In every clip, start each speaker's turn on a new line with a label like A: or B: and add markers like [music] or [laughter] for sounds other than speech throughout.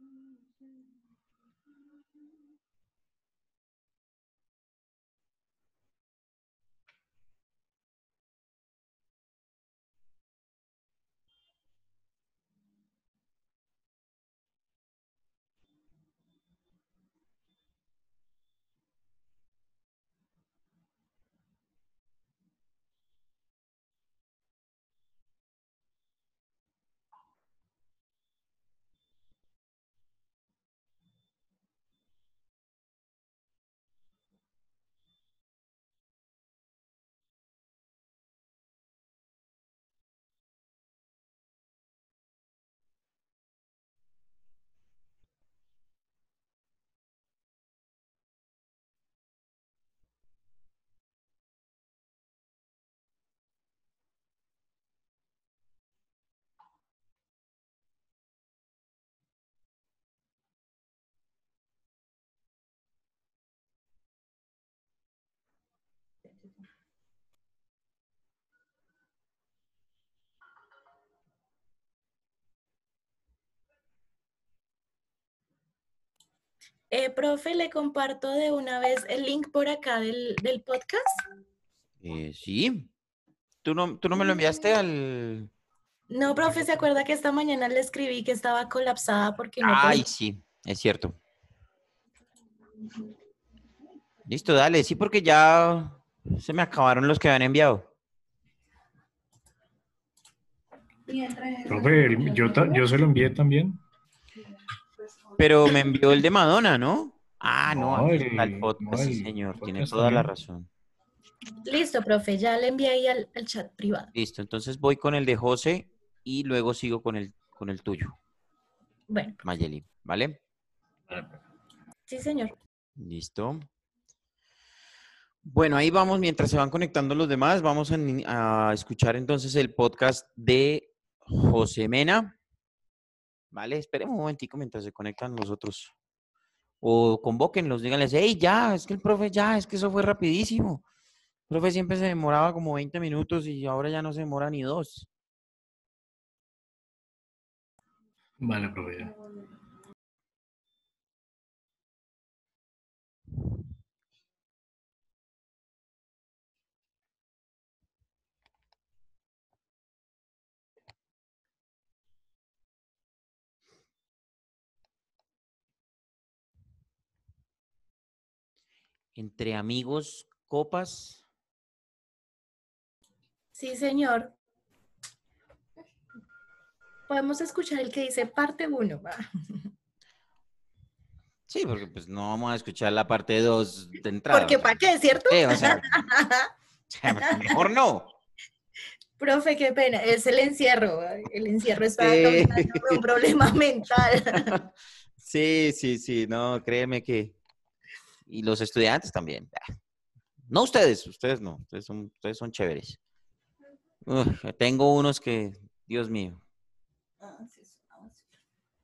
A: 一生一世。Eh, profe, le comparto de una vez el link por acá del, del podcast.
B: Eh, sí. ¿Tú no, ¿Tú no me lo enviaste al...?
A: No, profe, ¿se acuerda que esta mañana le escribí que estaba colapsada porque no
B: Ay, sí, es cierto. Listo, dale, sí, porque ya se me acabaron los que habían enviado.
C: Profe, el- yo, ta- yo se lo envié también.
B: Pero me envió el de Madonna, ¿no? Ah, no,
C: No,
B: aquí está el
C: el-
B: podcast,
C: no,
B: sí, señor, tiene toda la razón.
A: Listo, profe, ya le envié ahí al, al chat privado.
B: Listo, entonces voy con el de José y luego sigo con el, con el tuyo,
A: Bueno,
B: Mayeli, ¿vale?
A: sí, señor.
B: Listo. Bueno, ahí vamos, mientras se van conectando los demás, vamos a, escuchar entonces el podcast de José Mena. Vale, esperemos un momentico mientras se conectan los otros. O convóquenlos, díganles, hey, ya, es que el profe ya, es que eso fue rapidísimo. El profe siempre se demoraba como 20 minutos y ahora ya no se demora ni dos.
C: Vale, profe.
B: Entre amigos, copas.
A: Sí, señor. Podemos escuchar el que dice parte 1. [laughs]
B: Sí, porque pues no vamos a escuchar la parte 2 de entrada.
A: Porque ¿para qué, cierto?
B: sí, [laughs] o sea, mejor no.
A: Profe, qué pena. Es el encierro. El encierro está
B: Sí.
A: causando un problema [laughs] mental.
B: Sí, sí, sí, no, créeme que. Y los estudiantes también. Ah, No ustedes, ustedes no, ustedes son, ustedes son chéveres. Uf, tengo unos que, Dios mío,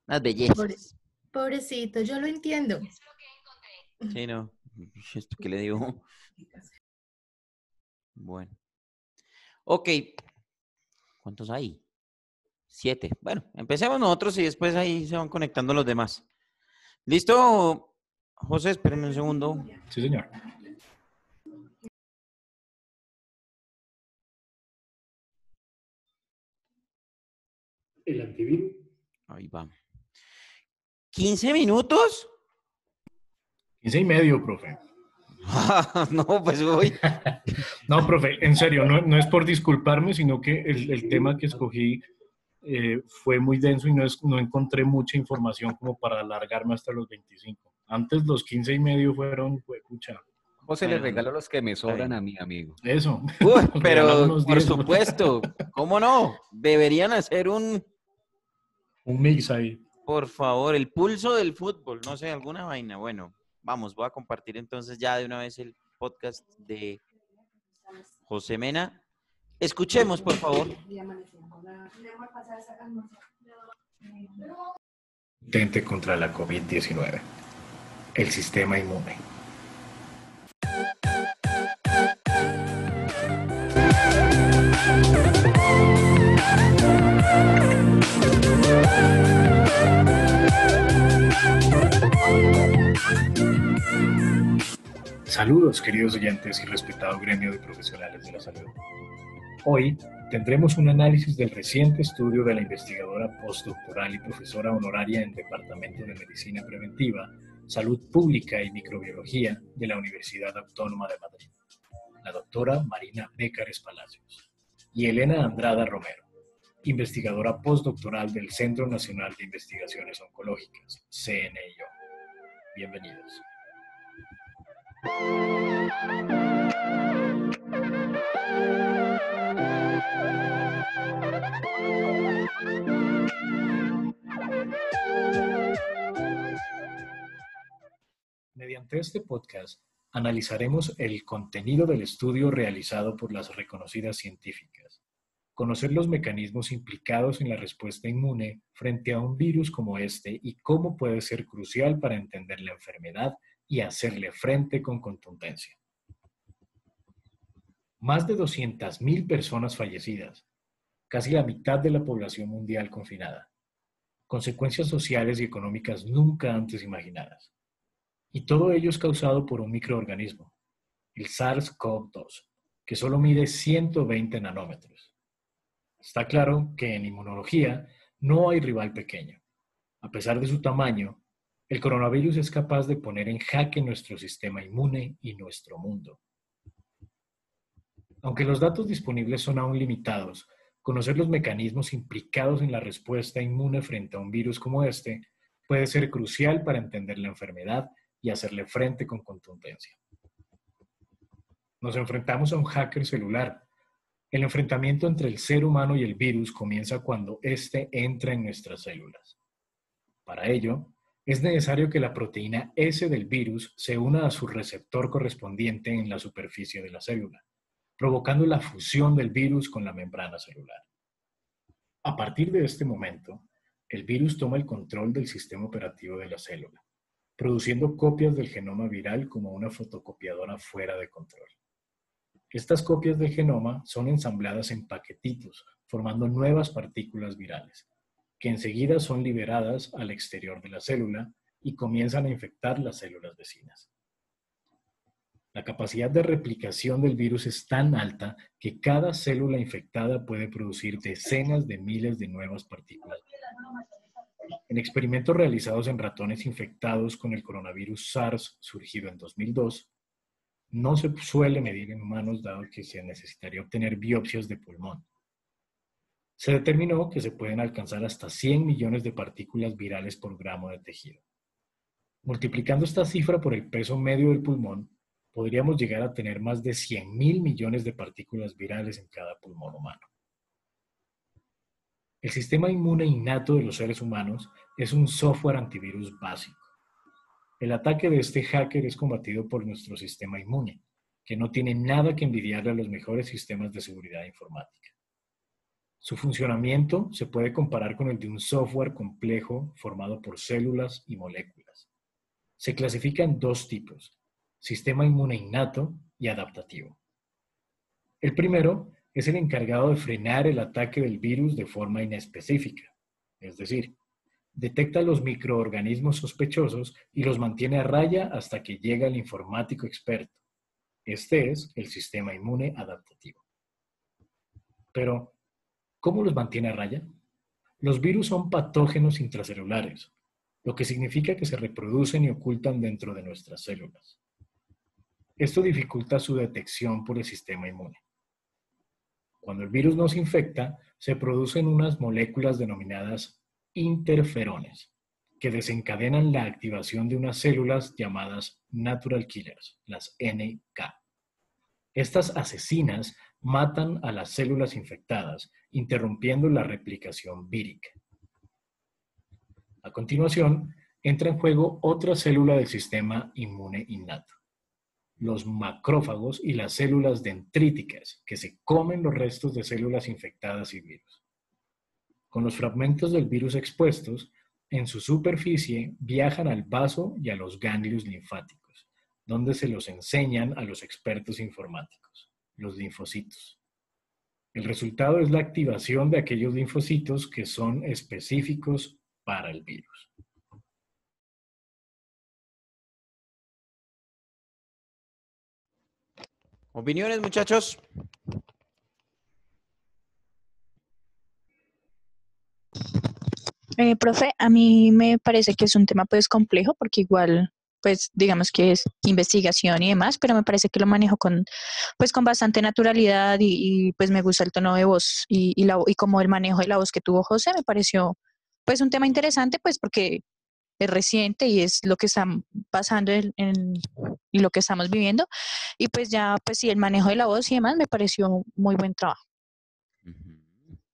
B: unas bellezas.
A: Pobre- Pobrecito, yo lo entiendo.
B: Sí, no. [laughs] ¿Esto qué le digo? Bueno. Ok. ¿Cuántos hay? Siete. Bueno, empecemos nosotros y después ahí se van conectando los demás. ¿Listo? José, espérenme un segundo.
C: Sí, señor.
D: El antivirus.
B: Ahí va. ¿15 minutos?
C: 15 y medio, profe. [laughs]
B: no, pues voy. [laughs]
C: No, profe, en serio, no, no es por disculparme, sino que el, el tema que escogí eh, fue muy denso y no, es, no encontré mucha información como para alargarme hasta los 25. Antes los 15 y medio fueron, pues, pucha,
E: José le
B: Bueno,
E: regalo los que me sobran a mi amigo.
C: eso.
B: Uy, [laughs] pero por
C: 10.
B: supuesto, ¿cómo no? Deberían hacer un,
C: Un mix ahí.
B: por favor, el pulso del fútbol, no sé, alguna vaina. Bueno, vamos, voy a compartir entonces ya de una vez el podcast de José Mena. Escuchemos, por favor.
C: Tente contra la COVID-19. El sistema inmune. Saludos, queridos oyentes y respetado gremio de profesionales de la salud. Hoy tendremos un análisis del reciente estudio de la investigadora postdoctoral y profesora honoraria en Departamento de Medicina Preventiva, Salud Pública y Microbiología de la Universidad Autónoma de Madrid, la doctora Marina Bécares Palacios, y Elena Andrada Romero, investigadora postdoctoral del Centro Nacional de Investigaciones Oncológicas, CNIO. Bienvenidos. Mediante este podcast analizaremos el contenido del estudio realizado por las reconocidas científicas, conocer los mecanismos implicados en la respuesta inmune frente a un virus como este y cómo puede ser crucial para entender la enfermedad y hacerle frente con contundencia. Más de 200.000 personas fallecidas, casi la mitad de la población mundial confinada. Consecuencias sociales y económicas nunca antes imaginadas. Y todo ello es causado por un microorganismo, el SARS-CoV-2, que solo mide 120 nanómetros. Está claro que en inmunología no hay rival pequeño. A pesar de su tamaño, el coronavirus es capaz de poner en jaque nuestro sistema inmune y nuestro mundo. Aunque los datos disponibles son aún limitados, conocer los mecanismos implicados en la respuesta inmune frente a un virus como este puede ser crucial para entender la enfermedad y hacerle frente con contundencia. Nos enfrentamos a un hacker celular. El enfrentamiento entre el ser humano y el virus comienza cuando éste entra en nuestras células. Para ello, es necesario que la proteína S del virus se una a su receptor correspondiente en la superficie de la célula provocando la fusión del virus con la membrana celular. A partir de este momento, el virus toma el control del sistema operativo de la célula, produciendo copias del genoma viral como una fotocopiadora fuera de control. Estas copias del genoma son ensambladas en paquetitos, formando nuevas partículas virales, que enseguida son liberadas al exterior de la célula y comienzan a infectar las células vecinas. La capacidad de replicación del virus es tan alta que cada célula infectada puede producir decenas de miles de nuevas partículas. En experimentos realizados en ratones infectados con el coronavirus SARS surgido en 2002, no se suele medir en humanos dado que se necesitaría obtener biopsias de pulmón. Se determinó que se pueden alcanzar hasta 100 millones de partículas virales por gramo de tejido. Multiplicando esta cifra por el peso medio del pulmón, podríamos llegar a tener más de 100 mil millones de partículas virales en cada pulmón humano. El sistema inmune innato de los seres humanos es un software antivirus básico. El ataque de este hacker es combatido por nuestro sistema inmune, que no tiene nada que envidiarle a los mejores sistemas de seguridad informática. Su funcionamiento se puede comparar con el de un software complejo formado por células y moléculas. Se clasifica en dos tipos, sistema inmune innato y adaptativo. El primero es el encargado de frenar el ataque del virus de forma inespecífica, es decir, detecta los microorganismos sospechosos y los mantiene a raya hasta que llega el informático experto. Este es el sistema inmune adaptativo. Pero, ¿cómo los mantiene a raya? Los virus son patógenos intracelulares, lo que significa que se reproducen y ocultan dentro de nuestras células. Esto dificulta su detección por el sistema inmune. Cuando el virus nos infecta, se producen unas moléculas denominadas interferones, que desencadenan la activación de unas células llamadas natural killers, las NK. Estas asesinas matan a las células infectadas, interrumpiendo la replicación vírica. A continuación, entra en juego otra célula del sistema inmune innato, los macrófagos y las células dendríticas, que se comen los restos de células infectadas y virus. Con los fragmentos del virus expuestos, en su superficie viajan al vaso y a los ganglios linfáticos, donde se los enseñan a los expertos informáticos, los linfocitos. El resultado es la activación de aquellos linfocitos que son específicos para el virus.
B: Opiniones, muchachos.
F: Eh, profe, a mí me parece que es un tema pues complejo porque igual pues digamos que es investigación y demás, pero me parece que lo manejo con pues con bastante naturalidad y, pues me gusta el tono de voz y, y, la, y como el manejo de la voz que tuvo José me pareció pues un tema interesante pues porque es reciente y es lo que está pasando en, en, y lo que estamos viviendo y pues ya pues sí el manejo de la voz y demás me pareció muy buen trabajo.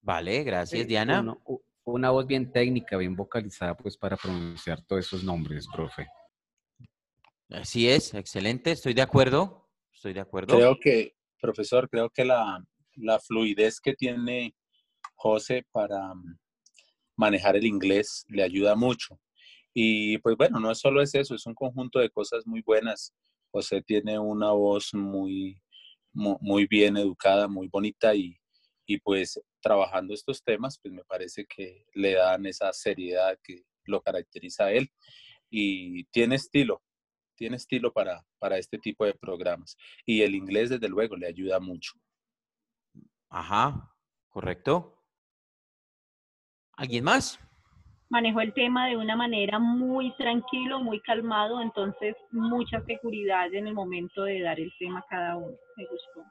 B: Vale, gracias Diana.
E: Una, una voz bien técnica, bien vocalizada pues para pronunciar todos esos nombres, profe.
B: Así es, excelente, estoy de acuerdo, estoy de acuerdo.
G: Creo que, profesor, creo que la, la fluidez que tiene José para manejar el inglés le ayuda mucho. Y pues bueno, no solo es eso, es un conjunto de cosas muy buenas. José tiene una voz muy, muy, bien educada, muy bonita y, y, pues trabajando estos temas, pues me parece que le dan esa seriedad que lo caracteriza a él y tiene estilo, tiene estilo para, para este tipo de programas. Y el inglés, desde luego, le ayuda mucho.
B: Ajá, correcto. ¿Alguien más?
H: Manejó el tema de una manera muy tranquilo, muy calmado, entonces mucha seguridad en el momento de dar el tema a cada uno. Me gustó.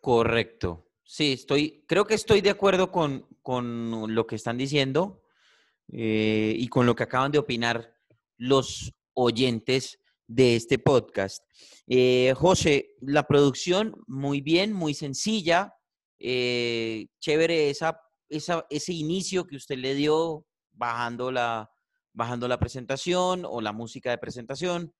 B: Correcto. Sí, estoy, creo que estoy de acuerdo con, con lo que están diciendo eh, y con lo que acaban de opinar los oyentes de este podcast. Eh, José, la producción muy bien, muy sencilla, eh, chévere esa, esa, ese inicio que usted le dio bajando la, bajando la presentación o la música de presentación,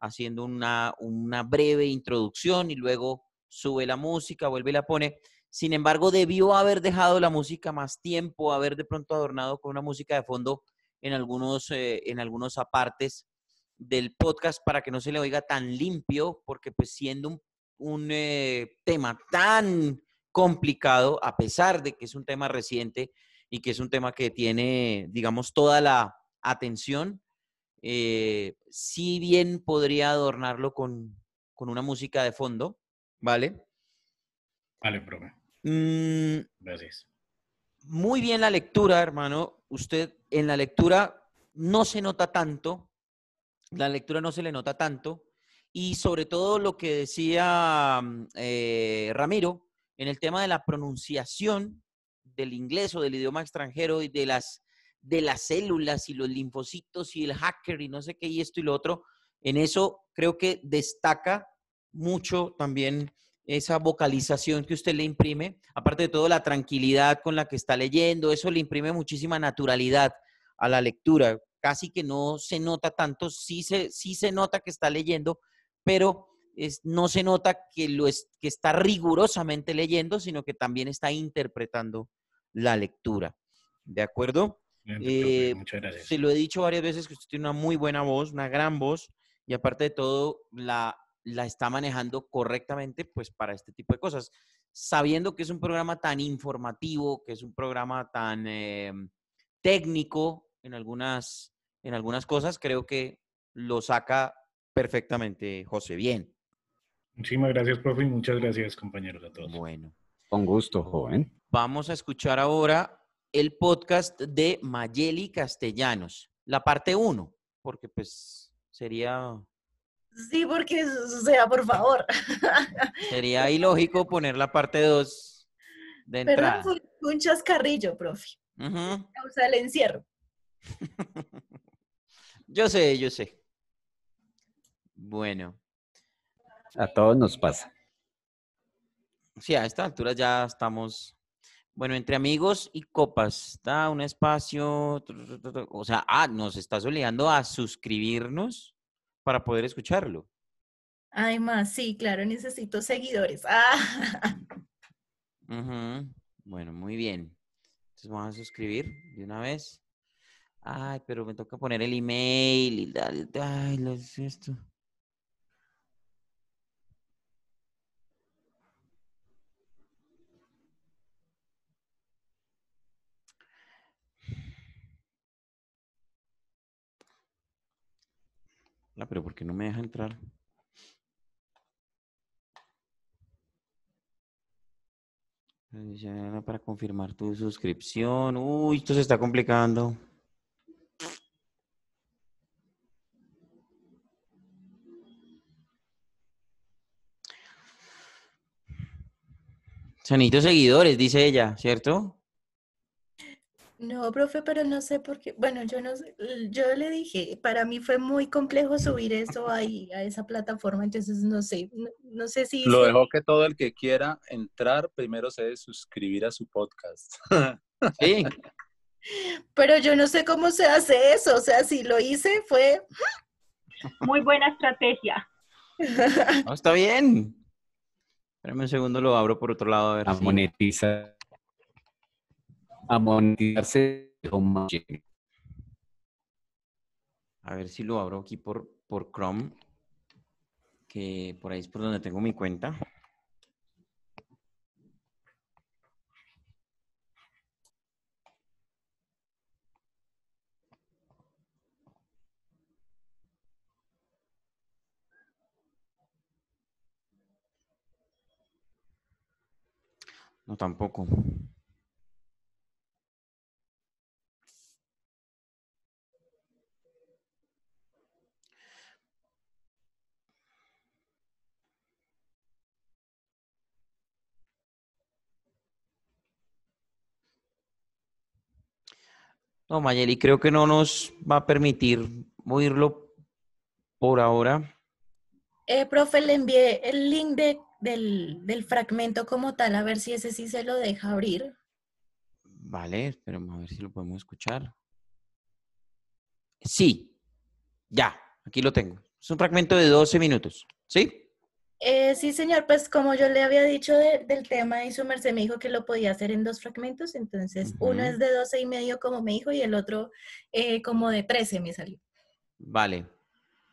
B: haciendo una, una breve introducción y luego sube la música, vuelve y la pone. Sin embargo, debió haber dejado la música más tiempo, haber de pronto adornado con una música de fondo en algunos, eh, en algunos apartes del podcast para que no se le oiga tan limpio, porque pues siendo un, un eh, tema tan complicado, a pesar de que es un tema reciente y que es un tema que tiene, digamos, toda la atención, eh, si bien podría adornarlo con, con, una música de fondo, ¿vale?
C: Vale, profe.
B: Mm,
C: Gracias.
B: Muy bien la lectura, hermano. Usted en la lectura no se nota tanto, la lectura no se le nota tanto. Y sobre todo lo que decía eh, Ramiro en el tema de la pronunciación del inglés o del idioma extranjero y de las, de las células y los linfocitos y el hacker y no sé qué y esto y lo otro. En eso creo que destaca mucho también esa vocalización que usted le imprime, aparte de todo la tranquilidad con la que está leyendo, eso le imprime muchísima naturalidad a la lectura casi que no se nota tanto, sí se, sí se nota que está leyendo, pero es, no se nota que, lo es, que está rigurosamente leyendo, sino que también está interpretando la lectura. ¿De acuerdo?
C: Bien,
B: Eh,
C: muchas gracias.
B: Se lo he dicho varias veces que usted tiene una muy buena voz, una gran voz, y aparte de todo, la, la está manejando correctamente, pues para este tipo de cosas. Sabiendo que es un programa tan informativo, que es un programa tan eh, técnico en algunas, en algunas cosas, creo que lo saca perfectamente, José. Bien.
C: Muchísimas gracias, profe, y muchas gracias, compañeros, a todos.
B: Bueno.
E: Con gusto, joven.
B: Vamos a escuchar ahora el podcast de Mayeli Castellanos, la parte 1, porque pues sería,
I: Sí, porque, o sea, por favor. [laughs]
B: sería ilógico poner la parte 2 de
I: Pero
B: entrada.
I: fue un chascarrillo, profe.
B: Ujú.
I: Causa el encierro. [laughs]
B: Yo sé, yo sé. Bueno,
E: A todos nos pasa.
B: sí, a esta altura ya estamos, bueno, entre amigos y copas, está un espacio, o sea, ah, nos estás obligando a suscribirnos para poder escucharlo.
I: Ay, más, sí, claro, necesito seguidores. Ah. [laughs]
B: Bueno, muy bien. Entonces vamos a suscribir de una vez. Ay, pero me toca poner el email y dar, ay, lo es esto. Ah, pero ¿por qué no me deja entrar? Para confirmar tu suscripción. Uy, esto se está complicando. O sea, necesito seguidores, dice ella, ¿cierto?
I: No, profe, pero no sé por qué. Bueno, yo no sé, yo le dije, para mí fue muy complejo subir eso ahí a esa plataforma, entonces no sé, no, no sé si
G: Lo dejó que todo el que quiera entrar primero se debe suscribir a su podcast.
B: Sí. [laughs]
I: pero yo no sé cómo se hace eso, o sea, si lo hice fue
H: Muy buena estrategia.
B: No, está bien. Espérame un segundo, lo abro por otro lado a ver
E: A
B: si-
E: monetizar. A monetizarse.
B: A ver si lo abro aquí por, por Chrome. Que por ahí es por donde tengo mi cuenta. No, tampoco. No, Mayeli, creo que no nos va a permitir oírlo por ahora.
I: Eh, profe, le envié el link de, del, del fragmento como tal, a ver si ese sí se lo deja abrir.
B: Vale, esperemos a ver si lo podemos escuchar. Sí, ya, aquí lo tengo. Es un fragmento de 12 minutos, ¿sí?
I: Eh, sí, señor, pues como yo le había dicho de- del tema y su merced me dijo que lo podía hacer en dos fragmentos, entonces uno es de 12 y medio como me dijo y el otro eh, como de 13 me salió.
B: Vale.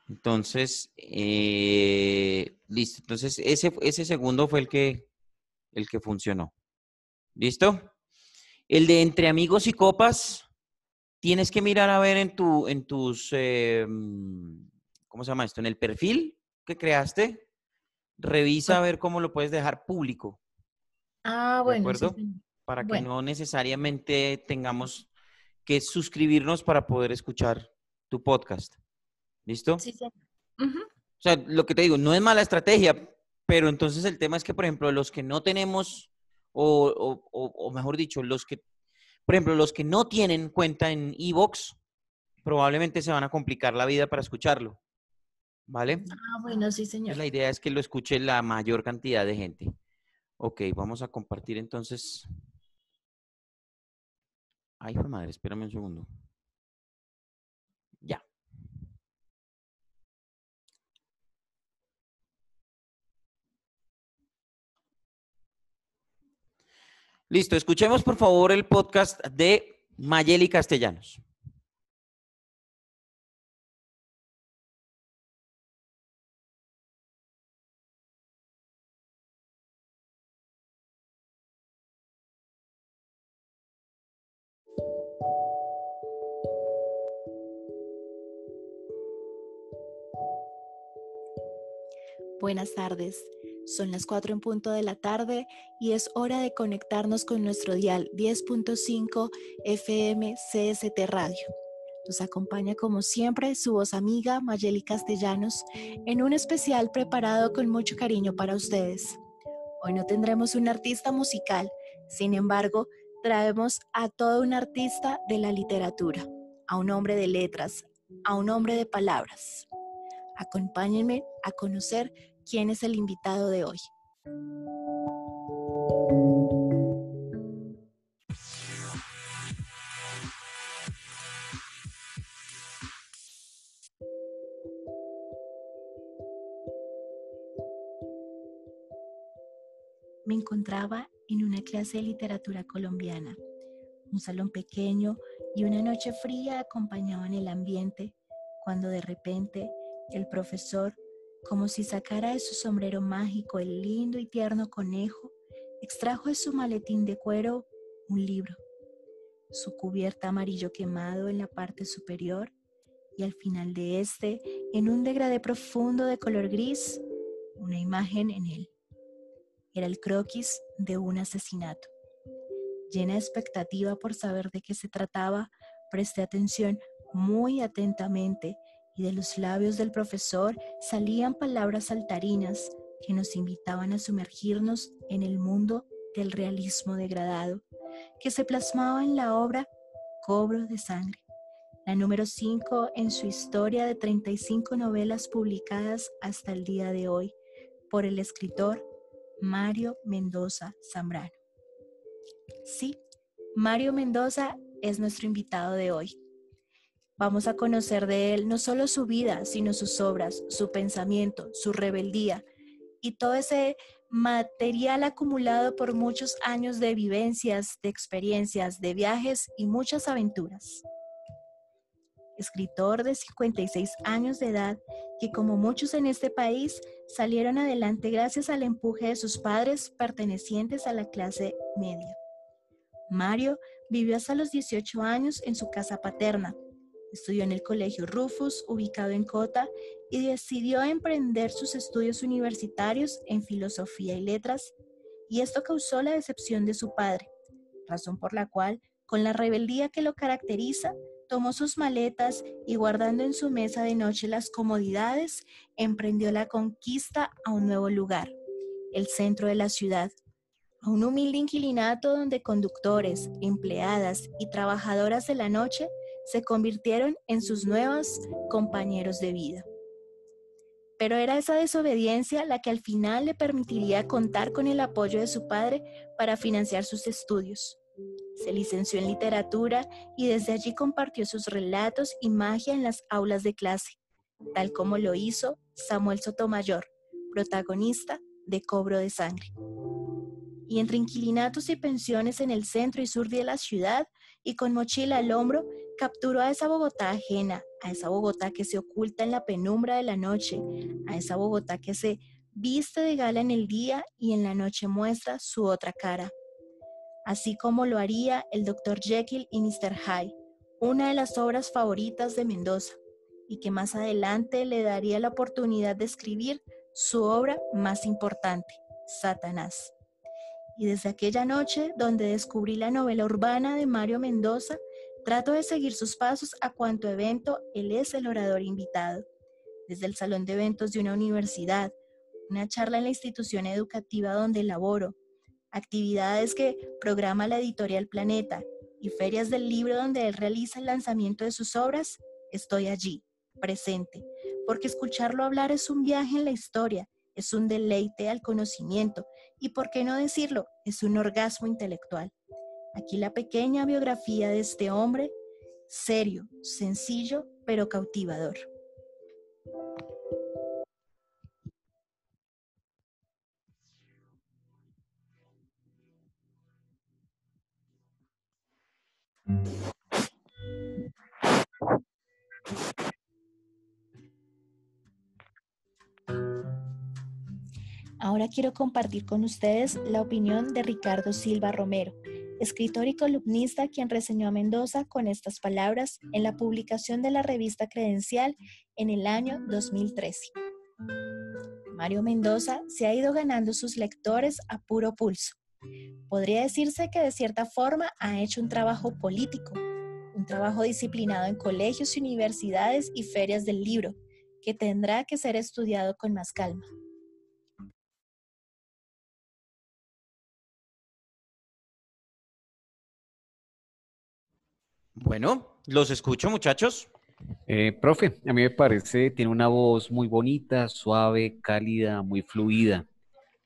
B: Entonces, eh, listo. Entonces, ese, ese segundo fue el que, el que funcionó. ¿Listo? El de entre amigos y copas, tienes que mirar a ver en tu, en tus, mm, ¿cómo se llama esto? En el perfil que creaste, revisa a ver cómo lo puedes dejar público,
I: Ah,
B: ¿De
I: bueno, sí,
B: acuerdo? para que no necesariamente tengamos que suscribirnos para poder escuchar tu podcast. ¿Listo?
I: Sí. Ujú.
B: O sea, lo que te digo, no es mala estrategia, pero entonces el tema es que, por ejemplo, los que no tenemos, o, o- o- o mejor dicho, los que, por ejemplo, los que no tienen cuenta en Evox, probablemente se van a complicar la vida para escucharlo. ¿Vale?
I: Ah, bueno, sí, señor.
B: la idea es que lo escuche la mayor cantidad de gente. Ok, vamos a compartir entonces. Ay, madre, espérame un segundo. Ya. Listo, escuchemos por favor el podcast de Mayeli Castellanos.
I: Buenas tardes. Son las 4 en punto de la tarde y es hora de conectarnos con nuestro dial 10.5 FM CST Radio. Nos acompaña como siempre su voz amiga Mayeli Castellanos en un especial preparado con mucho cariño para ustedes. Hoy no tendremos un artista musical, sin embargo, traemos a todo un artista de la literatura, a un hombre de letras, a un hombre de palabras. Acompáñenme a conocer quién es el invitado de hoy. Me encontraba en una clase de literatura colombiana. Un salón pequeño y una noche fría acompañaban el ambiente cuando de repente el profesor, como si sacara de su sombrero mágico el lindo y tierno conejo, extrajo de su maletín de cuero un libro, su cubierta amarillo quemado en la parte superior y al final de este, en un degradé profundo de color gris, una imagen en él. Era el croquis de un asesinato. Llena de expectativa por saber de qué se trataba, presté atención muy atentamente y de los labios del profesor salían palabras saltarinas que nos invitaban a sumergirnos en el mundo del realismo degradado, que se plasmaba en la obra Cobro de Sangre, la número 5 en su historia de 35 novelas publicadas hasta el día de hoy por el escritor Mario Mendoza Zambrano. Sí, Mario Mendoza es nuestro invitado de hoy. Vamos a conocer de él no solo su vida, sino sus obras, su pensamiento, su rebeldía y todo ese material acumulado por muchos años de vivencias, de experiencias, de viajes y muchas aventuras. Escritor de 56 años de edad que como muchos en este país salieron adelante gracias al empuje de sus padres pertenecientes a la clase media. Mario vivió hasta los 18 años en su casa paterna, estudió en el Colegio Rufus, ubicado en Cota, y decidió emprender sus estudios universitarios en filosofía y letras, y esto causó la decepción de su padre, razón por la cual, con la rebeldía que lo caracteriza, tomó sus maletas y guardando en su mesa de noche las comodidades, emprendió la conquista a un nuevo lugar, el centro de la ciudad, a un humilde inquilinato donde conductores, empleadas y trabajadoras de la noche se convirtieron en sus nuevos compañeros de vida. Pero era esa desobediencia la que al final le permitiría contar con el apoyo de su padre para financiar sus estudios. Se licenció en literatura y desde allí compartió sus relatos y magia en las aulas de clase, tal como lo hizo Samuel Sotomayor, protagonista de Cobro de Sangre y entre inquilinatos y pensiones en el centro y sur de la ciudad, y con mochila al hombro, capturó a esa Bogotá ajena, a esa Bogotá que se oculta en la penumbra de la noche, a esa Bogotá que se viste de gala en el día y en la noche muestra su otra cara. Así como lo haría el Dr. Jekyll y Mr. Hyde, una de las obras favoritas de Mendoza, y que más adelante le daría la oportunidad de escribir su obra más importante, Satanás y desde aquella noche donde descubrí la novela urbana de Mario Mendoza, trato de seguir sus pasos a cuanto evento él es el orador invitado. Desde el salón de eventos de una universidad, una charla en la institución educativa donde laboro, actividades que programa la editorial Planeta y ferias del libro donde él realiza el lanzamiento de sus obras, estoy allí, presente, porque escucharlo hablar es un viaje en la historia, es un deleite al conocimiento y, por qué no decirlo, es un orgasmo intelectual. Aquí la pequeña biografía de este hombre, serio, sencillo, pero cautivador. Ahora quiero compartir con ustedes la opinión de Ricardo Silva Romero, escritor y columnista quien reseñó a Mendoza con estas palabras en la publicación de la revista Credencial en el año 2013. Mario Mendoza se ha ido ganando sus lectores a puro pulso. Podría decirse que de cierta forma ha hecho un trabajo político, un trabajo disciplinado en colegios universidades y ferias del libro, que tendrá que ser estudiado con más calma.
B: Bueno, los escucho, muchachos.
E: Eh, profe, a mí me parece, tiene una voz muy bonita, suave, cálida, muy fluida.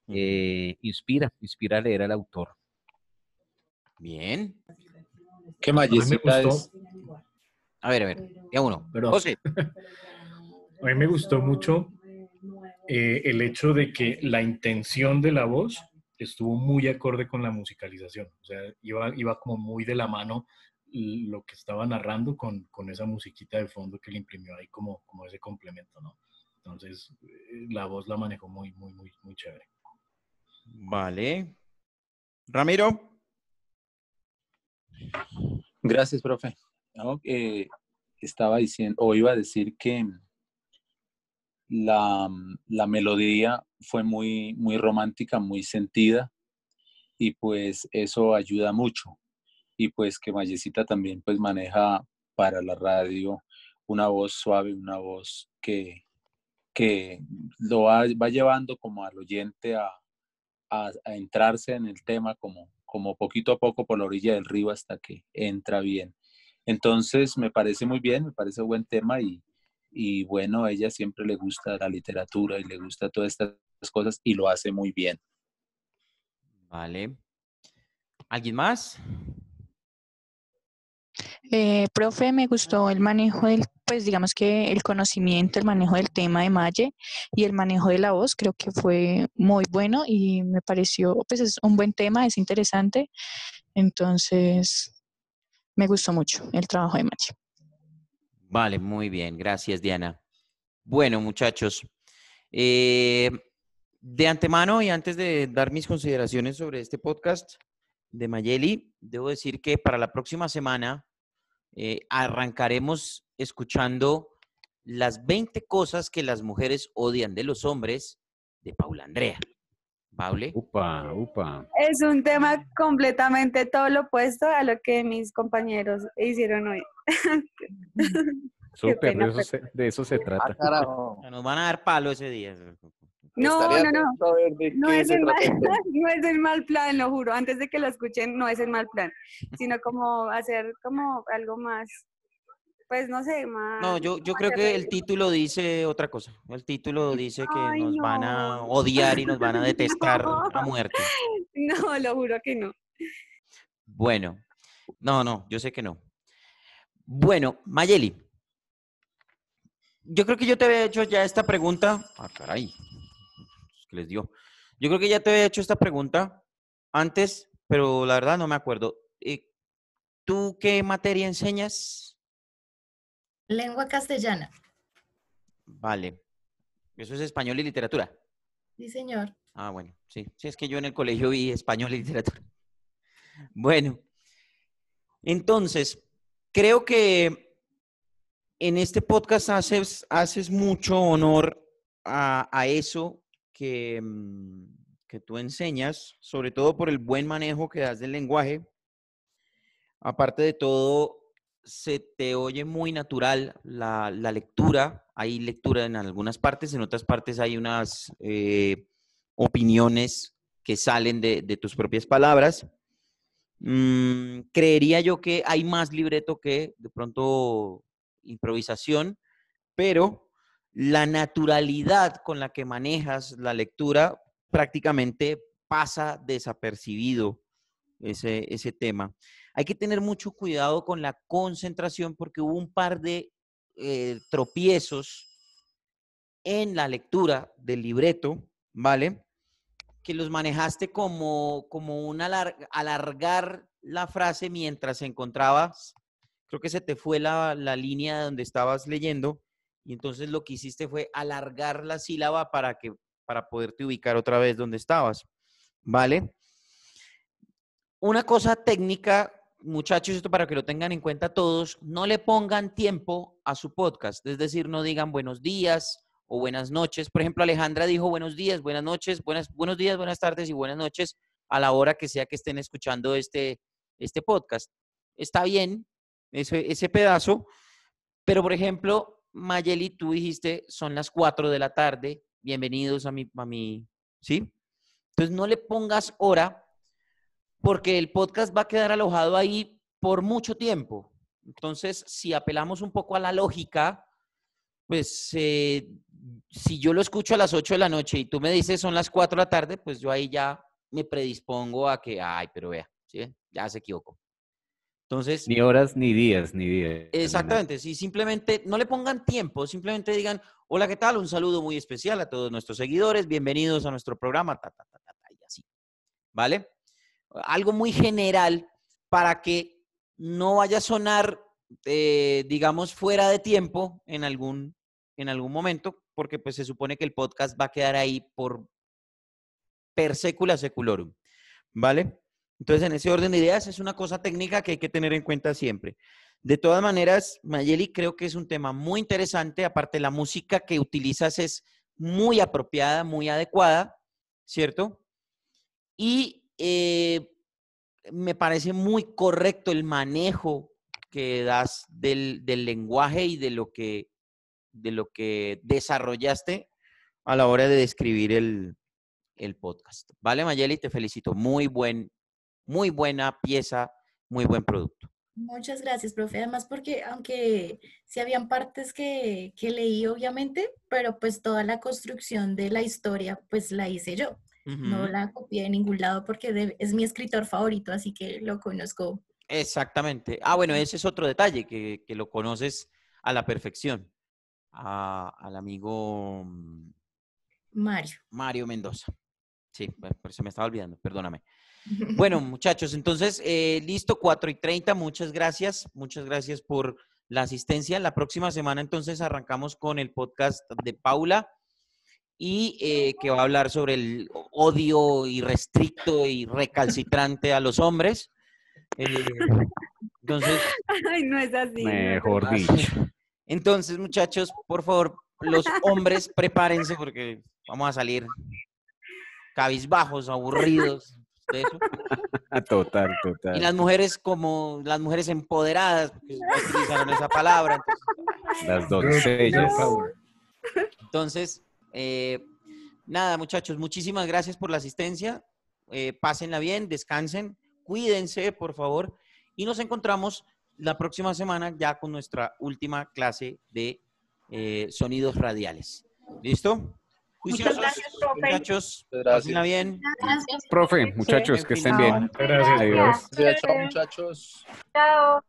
E: Eh, inspira, inspira a leer al autor.
B: Bien.
G: ¿Qué mallecita es?
B: A ver, a ver, ya uno.
C: Perdón.
B: José.
C: A mí me gustó mucho eh, el hecho de que la intención de la voz estuvo muy acorde con la musicalización. O sea, iba, iba como muy de la mano lo que estaba narrando con, con, esa musiquita de fondo que le imprimió ahí como, como ese complemento, ¿no? Entonces, eh, la voz la manejó muy, muy, muy, muy chévere.
B: Vale. Ramiro.
G: Gracias, profe. No, eh, estaba diciendo, o iba a decir que la, la melodía fue muy, muy romántica, muy sentida. y pues eso ayuda mucho. Y pues que Mayecita también pues maneja para la radio una voz suave, una voz que, que lo va, va llevando como al oyente a, a, a entrarse en el tema como, como poquito a poco por la orilla del río hasta que entra bien. Entonces, me parece muy bien, me parece buen tema y, y bueno, a ella siempre le gusta la literatura y le gusta todas estas cosas y lo hace muy bien.
B: Vale. ¿Alguien más?
F: Eh, profe, me gustó el manejo del, pues digamos que el conocimiento, el manejo del tema de Maye y el manejo de la voz, creo que fue muy bueno y me pareció, pues es un buen tema, es interesante. Entonces, me gustó mucho el trabajo de Maye.
B: Vale, muy bien. Gracias, Diana. Bueno, muchachos, eh, de antemano y antes de dar mis consideraciones sobre este podcast de Mayeli, debo decir que para la próxima semana eh, arrancaremos escuchando las 20 cosas que las mujeres odian de los hombres de Paula Andrea. Paule.
E: Upa, upa.
J: Es un tema completamente todo lo opuesto a lo que mis compañeros hicieron hoy. [laughs]
E: Súper, de, eso se, de eso se
K: Ah,
E: trata.
B: Nos van a dar palo ese día.
J: No, no, no. No es, el mal,
K: trata el tema.
J: no es el mal plan, lo juro. Antes de que lo escuchen, no es el mal plan, sino como hacer como algo más, pues no sé, más.
B: No, yo, yo
J: más
B: creo que el título dice otra cosa. El título dice que
J: Ay,
B: nos van a
J: no.
B: odiar y nos van a [laughs] detestar
J: No.
B: a muerte.
J: No, lo juro que no.
B: Bueno, no, no, yo sé que no. Bueno, Mayeli, yo creo que yo te había hecho ya esta pregunta. Ah, caray, que les dio. Yo creo que ya te había hecho esta pregunta antes, pero la verdad no me acuerdo. Eh, ¿Tú qué materia enseñas?
A: Lengua castellana.
B: Vale, eso es español y literatura.
A: Sí, señor.
B: Ah, bueno, sí, sí, es que yo en el colegio vi español y literatura. [laughs] Bueno, entonces, creo que en este podcast haces, haces mucho honor a, a eso que, mm, que tú enseñas, sobre todo por el buen manejo que das del lenguaje. Aparte de todo, se te oye muy natural la, la lectura. Hay lectura en algunas partes, en otras partes hay unas eh, opiniones que salen de, de tus propias palabras. Mm, creería yo que hay más libreto que de pronto improvisación, pero la naturalidad con la que manejas la lectura prácticamente pasa desapercibido ese, ese tema. Hay que tener mucho cuidado con la concentración porque hubo un par de eh, tropiezos en la lectura del libreto, ¿vale? Que los manejaste como, como un alar- alargar la frase mientras encontrabas, creo que se te fue la, la línea donde estabas leyendo y entonces lo que hiciste fue alargar la sílaba para, que, para poderte ubicar otra vez donde estabas, ¿vale? Una cosa técnica, muchachos, esto para que lo tengan en cuenta todos, no le pongan tiempo a su podcast, es decir, no digan buenos días o buenas noches. Por ejemplo, Alejandra dijo buenos días, buenas noches, buenas, buenos días, buenas tardes y buenas noches a la hora que sea que estén escuchando este, este podcast. Está bien ese, ese pedazo, pero por ejemplo, Mayeli, tú dijiste son las 4 de la tarde, bienvenidos a mi, a mi, ¿sí? Entonces no le pongas hora porque el podcast va a quedar alojado ahí por mucho tiempo. Entonces, si apelamos un poco a la lógica, pues eh, si yo lo escucho a las 8 de la noche y tú me dices son las 4 de la tarde, pues yo ahí ya me predispongo a que, ay, pero vea, ¿sí? ya se equivocó. Entonces,
E: Ni horas, ni días, ni días.
B: Exactamente, sí, simplemente no le pongan tiempo, simplemente digan, hola, ¿qué tal? Un saludo muy especial a todos nuestros seguidores, bienvenidos a nuestro programa, ta, ta, ta, ta, ta, y así, ¿vale? Algo muy general para que no vaya a sonar, eh, digamos, fuera de tiempo en algún, en algún momento, porque pues se supone que el podcast va a quedar ahí por per secula seculorum, ¿vale? Entonces, en ese orden de ideas, es una cosa técnica que hay que tener en cuenta siempre. De todas maneras, Mayeli, creo que es un tema muy interesante. Aparte, la música que utilizas es muy apropiada, muy adecuada, ¿cierto? Y eh, me parece muy correcto el manejo que das del, del lenguaje y de lo que de lo que desarrollaste a la hora de describir el, el podcast. Vale, Mayeli, te felicito. Muy buen, muy buena pieza, muy buen producto.
A: Muchas gracias, profe. Además, porque aunque sí habían partes que, que leí, obviamente, pero pues toda la construcción de la historia, pues la hice yo. No la copié de ningún lado porque de- es mi escritor favorito, así que lo conozco.
B: Exactamente. Ah, bueno, ese es otro detalle, que, que lo conoces a la perfección. A- al amigo mm,
A: Mario.
B: Mario Mendoza. Sí, pero se me estaba olvidando, perdóname. Bueno, muchachos, entonces, eh, listo, 4 y 30, muchas gracias, muchas gracias por la asistencia. La próxima semana entonces arrancamos con el podcast de Paula y eh, que va a hablar sobre el odio irrestricto y recalcitrante a los hombres. Eh, entonces,
J: Ay, no es así. no es
E: Mejor
J: así.
E: dicho.
B: entonces, muchachos, por favor, los hombres prepárense porque vamos a salir cabizbajos, aburridos. De eso. [laughs]
E: Total,
B: Y
E: total.
B: las mujeres como las mujeres empoderadas, porque utilizaron esa palabra. Entonces,
E: Las doncellas.
B: entonces, eh, nada, muchachos, muchísimas gracias por la asistencia. Eh, pásenla bien, descansen, cuídense, por favor. Y nos encontramos la próxima semana ya con nuestra última clase de eh, sonidos radiales. ¿Listo?
H: Muchas
B: Juiciosos,
H: gracias, profe.
B: muchachos.
G: Gracias.
B: Bien.
A: Gracias.
E: Profe, muchachos, que estén bien.
C: Gracias,
E: Adiós.
C: profe.
G: Chao, muchachos.
H: Chao.